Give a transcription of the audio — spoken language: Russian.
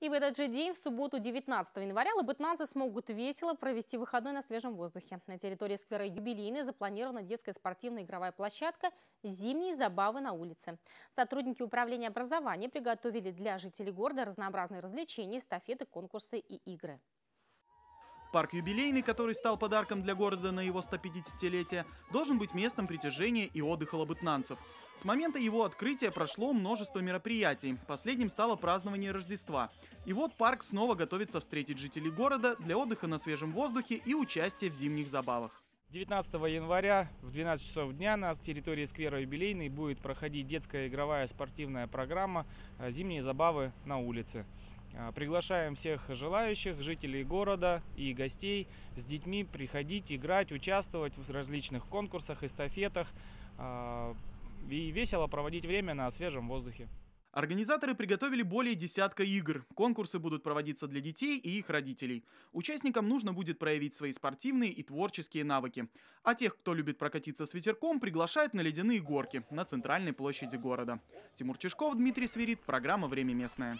И в этот же день, в субботу 19 января, лабытнанцы смогут весело провести выходной на свежем воздухе. На территории сквера «Юбилейный» запланирована детская спортивная игровая площадка «Зимние забавы на улице». Сотрудники управления образования приготовили для жителей города разнообразные развлечения, эстафеты, конкурсы и игры. Парк юбилейный, который стал подарком для города на его 150-летие, должен быть местом притяжения и отдыха лабытнанцев. С момента его открытия прошло множество мероприятий. Последним стало празднование Рождества. И вот парк снова готовится встретить жителей города для отдыха на свежем воздухе и участия в зимних забавах. 19 января в 12 часов дня на территории сквера «Юбилейный» будет проходить детская игровая спортивная программа «Зимние забавы на улице». А, приглашаем всех желающих, жителей города и гостей с детьми приходить, играть, участвовать в различных конкурсах, эстафетах а, и весело проводить время на свежем воздухе. Организаторы приготовили более десятка игр. Конкурсы будут проводиться для детей и их родителей. Участникам нужно будет проявить свои спортивные и творческие навыки. А тех, кто любит прокатиться с ветерком, приглашают на ледяные горки на центральной площади города. Тимур Чешков, Дмитрий Свирит, программа «Время местное».